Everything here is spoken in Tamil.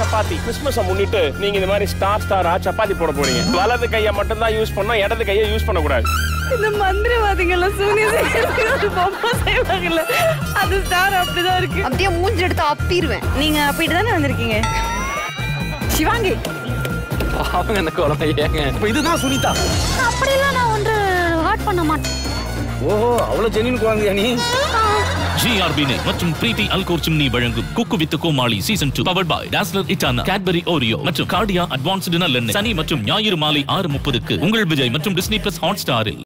சப்பாத்தி. கிறிஸ்மஸை முன்னிட்டு நீங்க இந்த மாதிரி ஸ்டார் ஸ்டாரா சப்பாத்தி போட போறீங்க. வலது கையை மட்டும் தான் யூஸ் பண்ணா இடது கையை யூஸ் பண்ணக்கூடாது. இந்த மந்திரவாதிகள் சூனிய பொம்மை செய்வாங்கல்ல அது ஸ்டார் அப்படிதான் இருக்கு. அப்படியே மூஞ்சி எடுத்து அப்பிடுவேன். நீங்க அப்படி தானே வந்திருக்கீங்க? சிவாங்கி. அவங்க அந்த குழந்தைங்க இப்ப இதுதான் சுனிதா. அப்படிலாம் நான் ஒன்று ஹார்ட் பண்ண மாட்டேன். ஓஹோ அவ்வளவு ஜெனின் குழந்தையா நீ? ஜிஆர்பி மற்றும் பிரீத்தி அல்கோர் சிம்னி வழங்கும் cook with Komali season two power பாய் டாஸ்லர் இட்டானா கேட்பரி ஓரியோ மற்றும் கார்டியா அட்வான்ஸ்டு நல்லெண்ணெய் சனி மற்றும் ஞாயிறு மாலை ஆறு முப்பதுக்கு உங்கள் விஜய் மற்றும் டிஸ்னி பிளஸ் ஹாட் ஸ்டாரில்